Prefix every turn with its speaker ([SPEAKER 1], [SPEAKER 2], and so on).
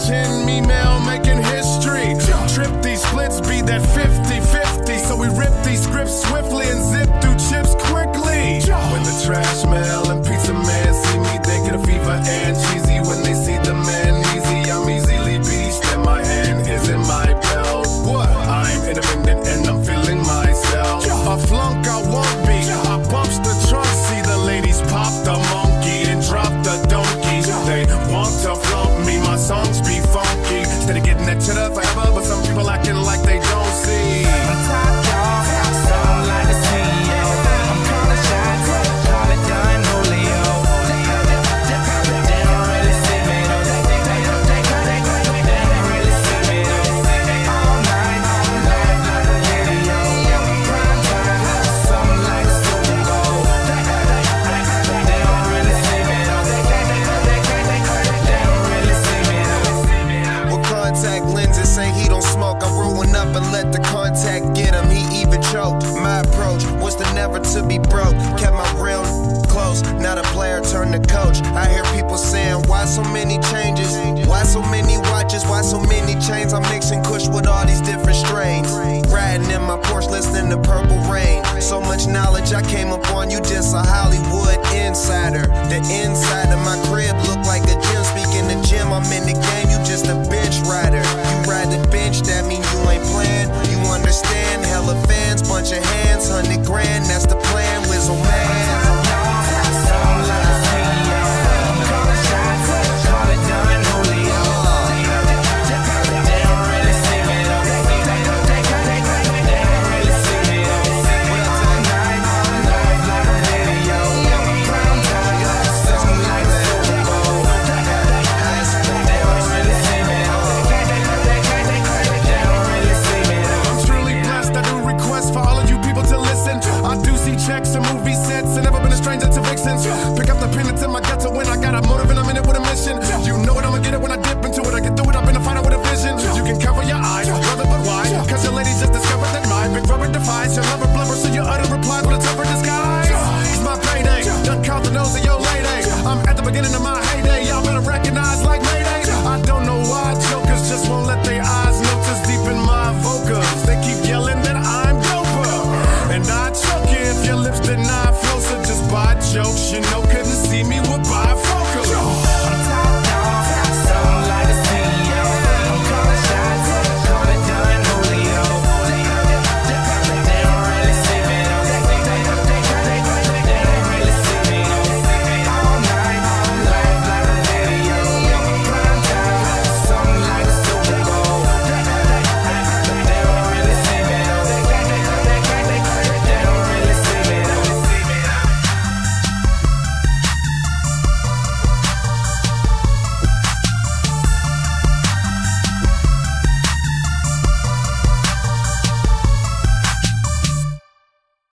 [SPEAKER 1] 10 me mail
[SPEAKER 2] contact get him. He even choked. My approach was to never to be broke. Kept my real close. not a player turned to coach. I hear people saying, Why so many changes? Why so many watches? Why so many chains? I'm mixing kush with all these different strains. Riding in my Porsche, listening to Purple Rain. So much knowledge I came upon you, just a Hollywood insider. The inside of my crib Pick up the pen